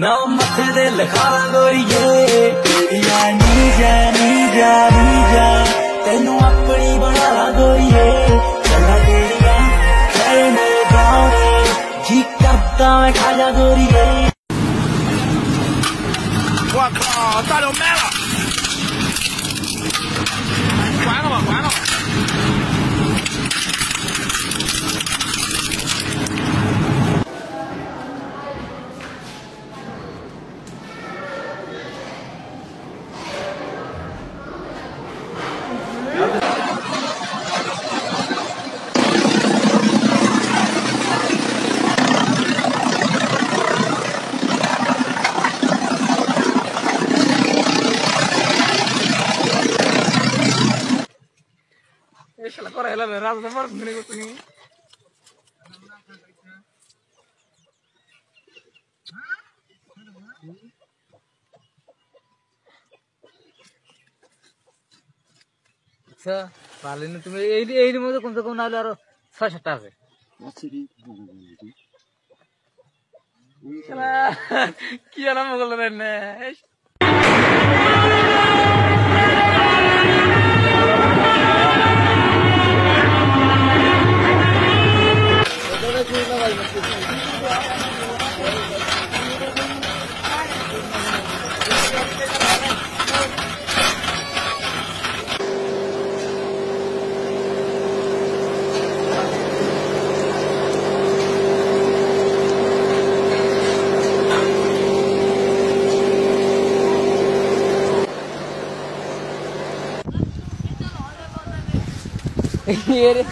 ना मथे लिखा गोरिए पीड़िया नी जा नी जा नी जा। तेन अपनी बना गोरिए चला तेरिया चलने गावे जी करता मैं खा जा गोरिए Guarda, guarda, guarda, guarda, guarda, guarda, এই শালা করে এলাম রাজা মার ধরে করতে নি আচ্ছা পারলে তুমি এই এই মধ্যে কমসে কম না হলে আরও ছয় সাতটা আছে কি আলাম মোগল রে E ele